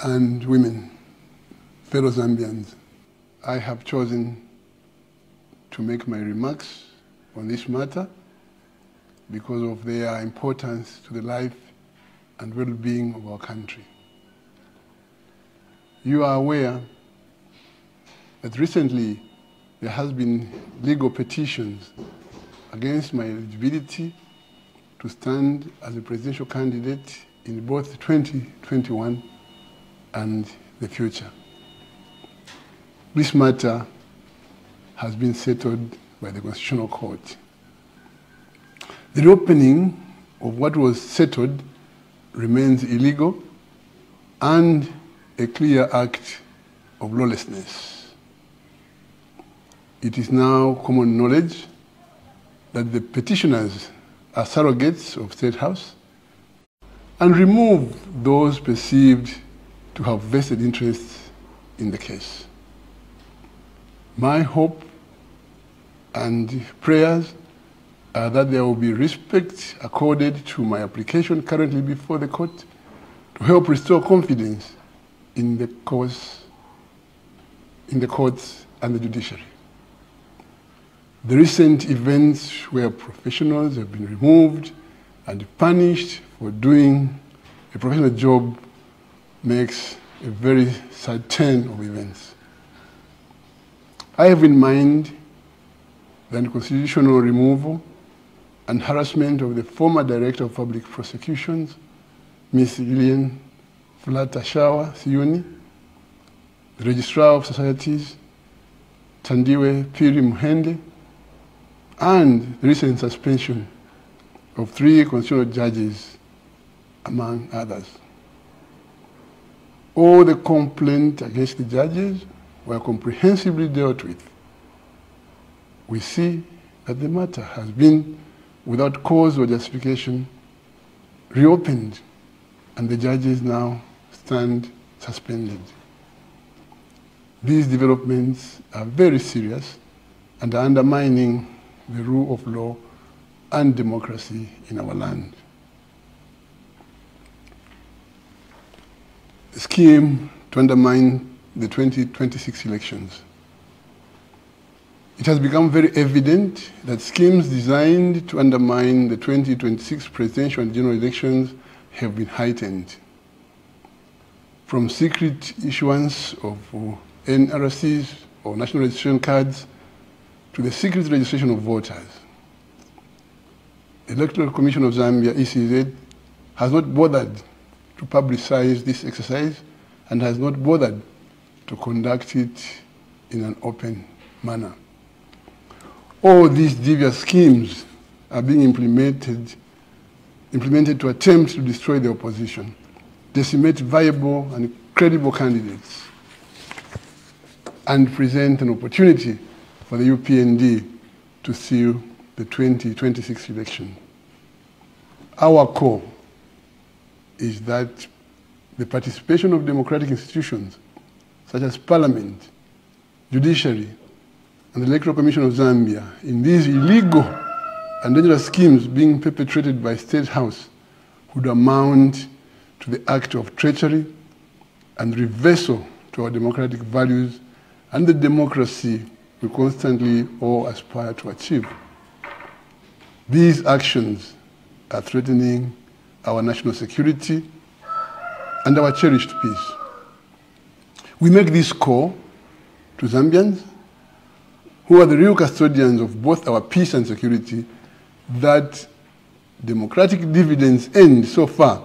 and women, fellow Zambians, I have chosen to make my remarks on this matter because of their importance to the life and well-being of our country. You are aware that recently there has been legal petitions against my eligibility to stand as a presidential candidate in both 2021 and the future. This matter has been settled by the Constitutional Court. The reopening of what was settled remains illegal and a clear act of lawlessness. It is now common knowledge that the petitioners are surrogates of State House and remove those perceived to have vested interests in the case. My hope and prayers are that there will be respect accorded to my application currently before the court to help restore confidence in the cause, in the courts and the judiciary. The recent events where professionals have been removed and punished for doing a professional job makes a very sad turn of events. I have in mind the unconstitutional removal and harassment of the former Director of Public Prosecutions, Ms. Lilian Fulata Shawa Siyunyi, the Registrar of Societies, Tandiwe Phiri Muhende, and the recent suspension of three constitutional judges, among others. All the complaints against the judges were comprehensively dealt with. We see that the matter has been, without cause or justification, reopened, and the judges now stand suspended. These developments are very serious and are undermining the rule of law and democracy in our land. Scheme to undermine the 2026 elections. It has become very evident that schemes designed to undermine the 2026 presidential and general elections have been heightened. From secret issuance of NRCs or national registration cards to the secret registration of voters. The Electoral Commission of Zambia, ECZ, has not bothered to publicize this exercise and has not bothered to conduct it in an open manner. All these devious schemes are being implemented, implemented to attempt to destroy the opposition, decimate viable and credible candidates, and present an opportunity for the UPND to seal the 2026 election. Our call is that the participation of democratic institutions such as parliament, judiciary, and the Electoral Commission of Zambia in these illegal and dangerous schemes being perpetrated by State House would amount to the act of treachery and reversal to our democratic values and the democracy we constantly all aspire to achieve. These actions are threatening our national security and our cherished peace. We make this call to Zambians, who are the real custodians of both our peace and security, that democratic dividends earned so far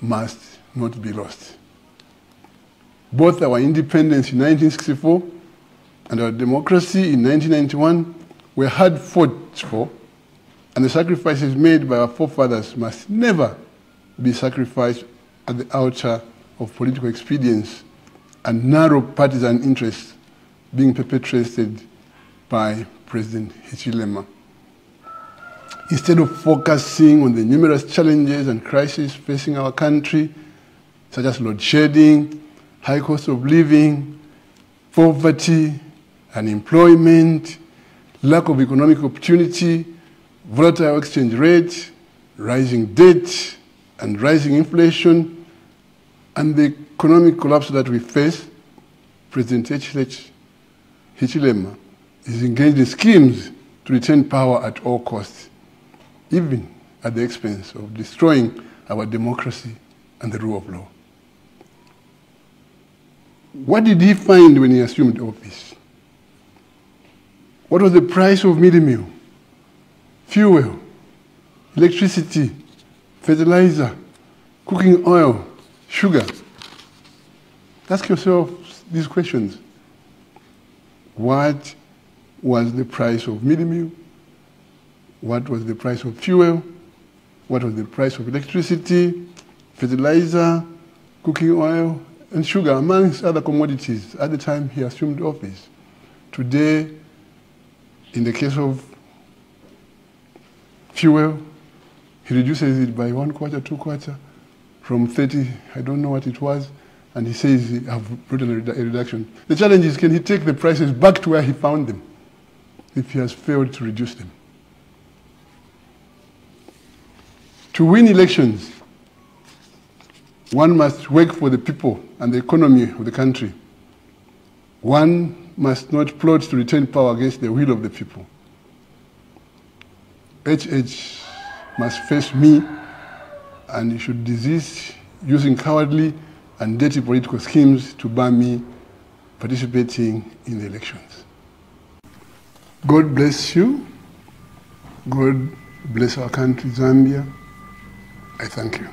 must not be lost. Both our independence in 1964 and our democracy in 1991 were hard fought for, and the sacrifices made by our forefathers must never be sacrificed at the altar of political expedience and narrow partisan interests being perpetrated by President Hichilema. Instead of focusing on the numerous challenges and crises facing our country, such as load shedding, high cost of living, poverty, unemployment, lack of economic opportunity, volatile exchange rate, rising debt, and rising inflation, and the economic collapse that we face, President. Hichilema is engaged in schemes to retain power at all costs, even at the expense of destroying our democracy and the rule of law. What did he find when he assumed office? What was the price of meal, fuel, electricity, fertilizer, cooking oil, sugar? Ask yourself these questions. What was the price of mealie meal? What was the price of fuel? What was the price of electricity, fertilizer, cooking oil, and sugar, amongst other commodities, at the time he assumed office. Today, in the case of fuel, he reduces it by one quarter, two quarter, from 30, I don't know what it was, and he says he have brought a reduction. The challenge is, can he take the prices back to where he found them if he has failed to reduce them? To win elections, one must work for the people and the economy of the country. One must not plot to retain power against the will of the people. HH must face me and he should desist using cowardly and dirty political schemes to ban me participating in the elections. God bless you. God bless our country, Zambia. I thank you.